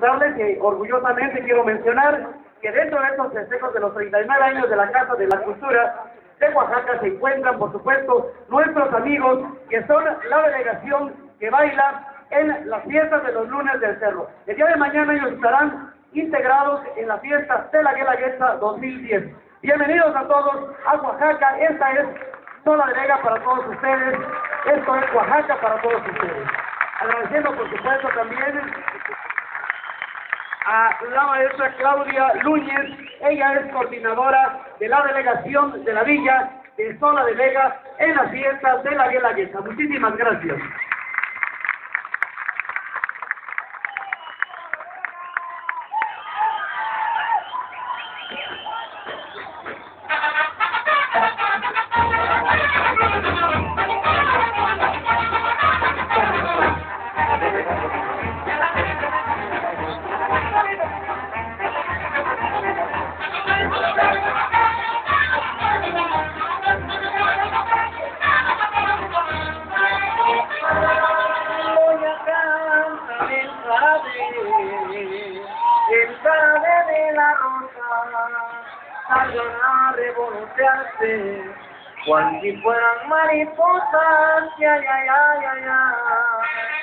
Darles que orgullosamente quiero mencionar que dentro de estos festejos de los 39 años de la Casa de la Cultura de Oaxaca se encuentran, por supuesto, nuestros amigos que son la delegación que baila en las fiestas de los lunes del cerro. El día de mañana ellos estarán integrados en la fiesta de la Guelaguetza 2010. Bienvenidos a todos a Oaxaca, esta es Sola de Vega para todos ustedes, esto es Oaxaca para todos ustedes. Agradeciendo por supuesto también a la maestra Claudia Núñez, ella es coordinadora de la delegación de la villa de Sola de Vega en las fiestas de la Guelaguetza. Muchísimas gracias. Sabe, el sabe de la rosa, a revolotearse, cual si fueran mariposas, ya, ya, ya, ya, ya.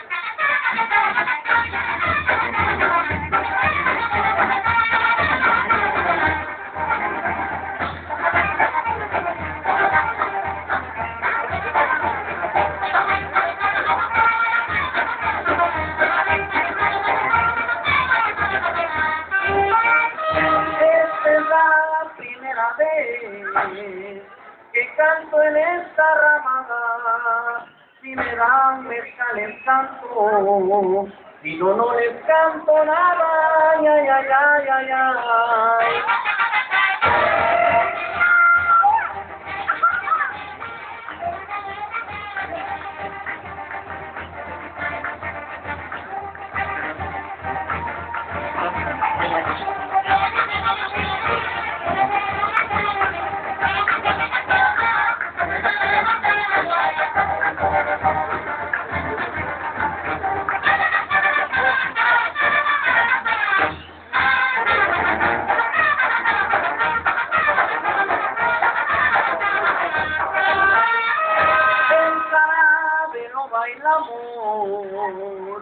En esta ramada. Si me dan mezcal les canto, si no, no les canto nada. Ya, ya, ya, ya, ya. my l'amour